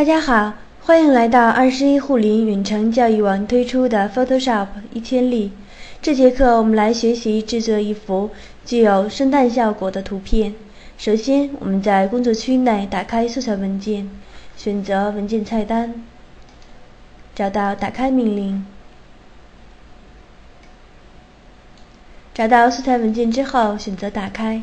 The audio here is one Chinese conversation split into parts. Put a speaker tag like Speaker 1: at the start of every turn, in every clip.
Speaker 1: 大家好，欢迎来到二十一护林远程教育网推出的 Photoshop 一千例。这节课我们来学习制作一幅具有圣诞效果的图片。首先，我们在工作区内打开素材文件，选择文件菜单，找到打开命令。找到素材文件之后，选择打开。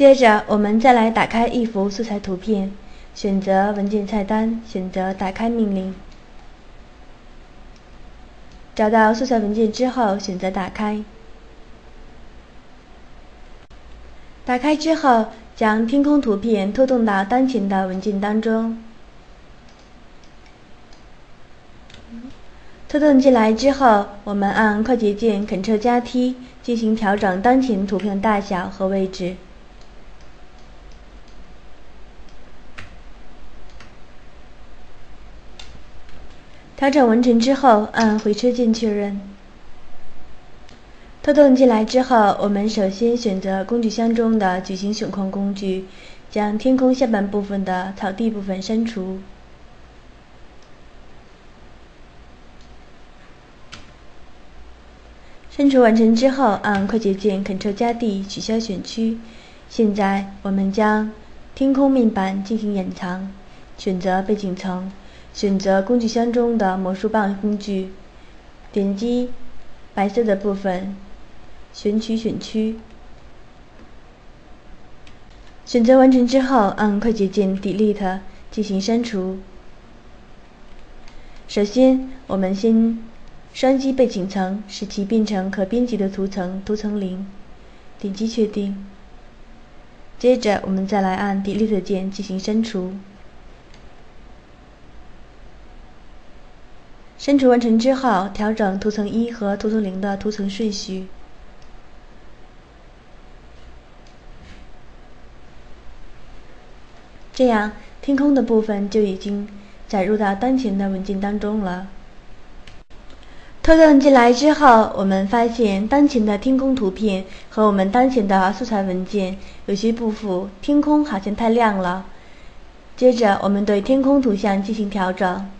Speaker 1: 接着，我们再来打开一幅素材图片，选择文件菜单，选择打开命令。找到素材文件之后，选择打开。打开之后，将天空图片拖动到当前的文件当中。拖动进来之后，我们按快捷键 Ctrl 加 T 进行调整当前图片大小和位置。调整完成之后，按回车键确认。拖动进来之后，我们首先选择工具箱中的矩形选框工具，将天空下半部分的草地部分删除。删除完成之后，按快捷键 Ctrl 加 D 取消选区。现在，我们将天空面板进行隐藏，选择背景层。选择工具箱中的魔术棒工具，点击白色的部分，选取选区。选择完成之后，按快捷键 Delete 进行删除。首先，我们先双击背景层，使其变成可编辑的图层，图层零，点击确定。接着，我们再来按 Delete 键进行删除。删除完成之后，调整图层一和图层零的图层顺序。这样，天空的部分就已经载入到当前的文件当中了。拖动进来之后，我们发现当前的天空图片和我们当前的素材文件有些不符，天空好像太亮了。接着，我们对天空图像进行调整。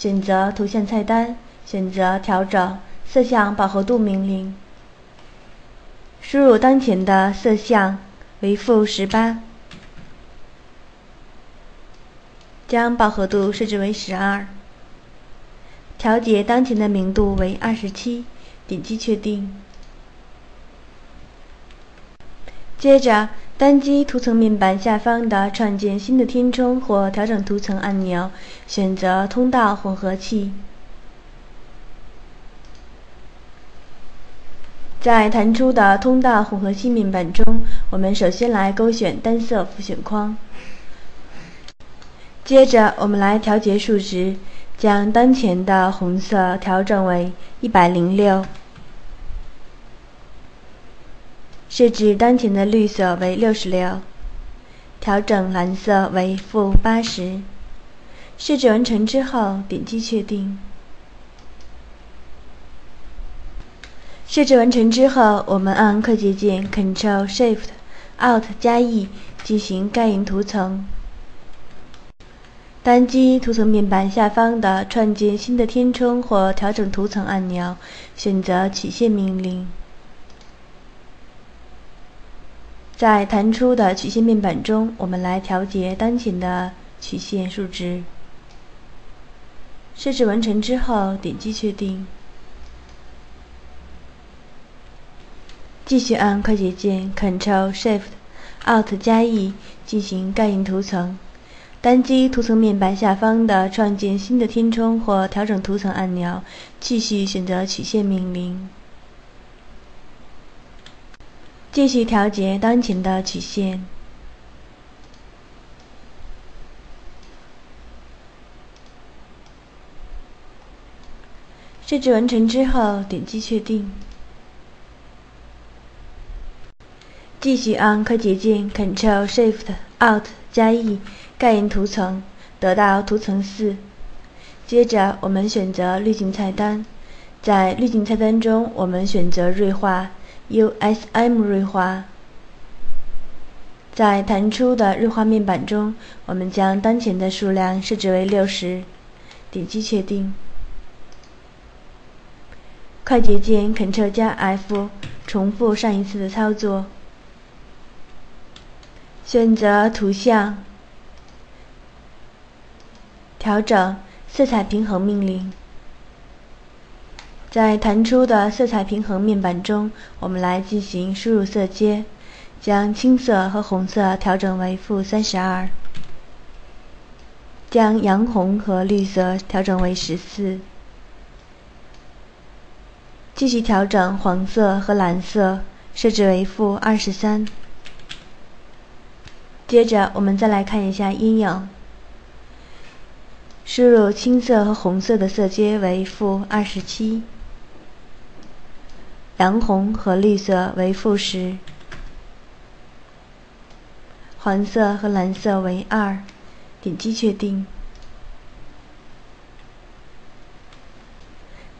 Speaker 1: 选择图像菜单，选择调整色相饱和度命令，输入当前的色相为负十八，将饱和度设置为十二，调节当前的明度为二十七，点击确定。接着。单击图层面板下方的“创建新的填充”或“调整图层”按钮，选择通道混合器。在弹出的通道混合器面板中，我们首先来勾选单色复选框。接着，我们来调节数值，将当前的红色调整为一百零六。设置当前的绿色为六十六，调整蓝色为负八十。设置完成之后，点击确定。设置完成之后，我们按快捷键 Ctrl Shift Alt 加 E 进行盖印图层。单击图层面板下方的“创建新的填充”或“调整图层”按钮，选择曲线命令。在弹出的曲线面板中，我们来调节当前的曲线数值。设置完成之后，点击确定。继续按快捷键 Ctrl Shift Alt 加 E 进行盖印图层。单击图层面板下方的“创建新的填充”或“调整图层”按钮，继续选择曲线命令。继续调节当前的曲线。设置完成之后，点击确定。继续按快捷键 Ctrl Shift Alt 加 E 盖印图层，得到图层四。接着，我们选择滤镜菜单，在滤镜菜单中，我们选择锐化。USM 锐化，在弹出的日化面板中，我们将当前的数量设置为六十，点击确定。快捷键 Ctrl 加 F，重复上一次的操作。选择图像，调整色彩平衡命令。在弹出的色彩平衡面板中，我们来进行输入色阶，将青色和红色调整为负三十二，将洋红和绿色调整为十四，继续调整黄色和蓝色，设置为负二十三。接着，我们再来看一下阴影，输入青色和红色的色阶为负二十七。洋红和绿色为负十，黄色和蓝色为二，点击确定。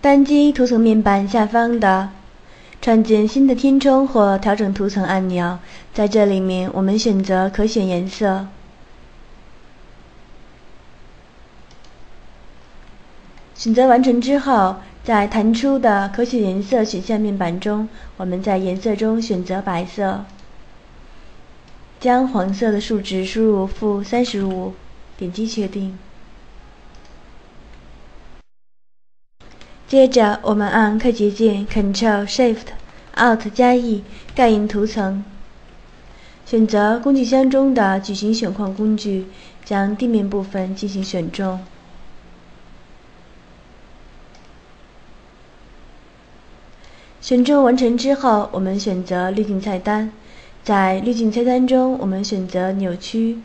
Speaker 1: 单击图层面板下方的“创建新的填充或调整图层”按钮，在这里面我们选择可选颜色。选择完成之后。在弹出的可选颜色选项面板中，我们在颜色中选择白色，将黄色的数值输入负三十五，点击确定。接着，我们按快捷键 Ctrl Shift Alt 加 E 盖印图层，选择工具箱中的矩形选框工具，将地面部分进行选中。选中完成之后，我们选择滤镜菜单，在滤镜菜单中，我们选择扭曲，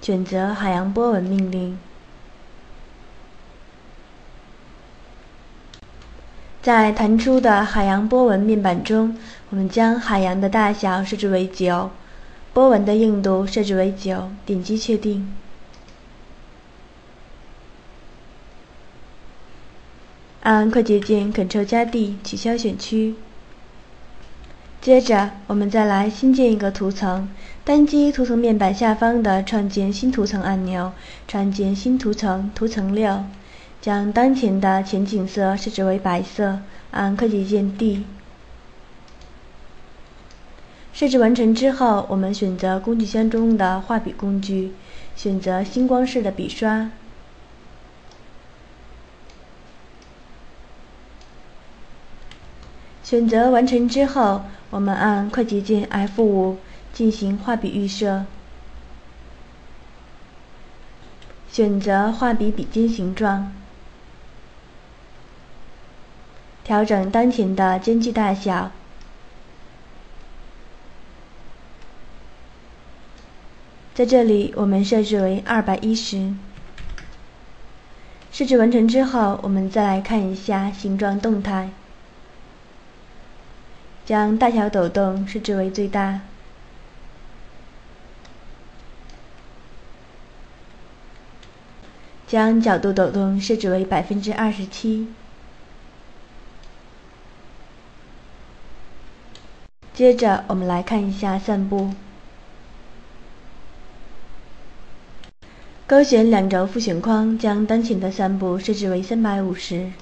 Speaker 1: 选择海洋波纹命令。在弹出的海洋波纹面板中，我们将海洋的大小设置为九，波纹的硬度设置为九，点击确定。按快捷键 Ctrl 加 D 取消选区。接着，我们再来新建一个图层，单击图层面板下方的“创建新图层”按钮，创建新图层，图层六，将当前的前景色设置为白色，按快捷键 D。设置完成之后，我们选择工具箱中的画笔工具，选择星光式的笔刷。选择完成之后，我们按快捷键 F5 进行画笔预设，选择画笔笔尖形状，调整当前的间距大小，在这里我们设置为二百一十。设置完成之后，我们再来看一下形状动态。将大小抖动设置为最大，将角度抖动设置为百分之二十七。接着，我们来看一下散布，勾选两轴复选框，将当前的散布设置为三百五十。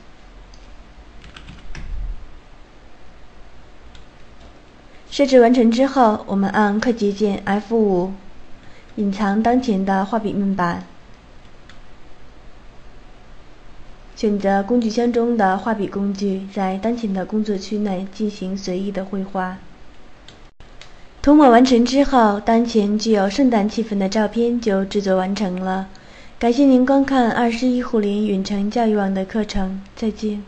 Speaker 1: 设置完成之后，我们按快捷键 F5，隐藏当前的画笔面板，选择工具箱中的画笔工具，在当前的工作区内进行随意的绘画。涂抹完成之后，当前具有圣诞气氛的照片就制作完成了。感谢您观看二十一互联远程教育网的课程，再见。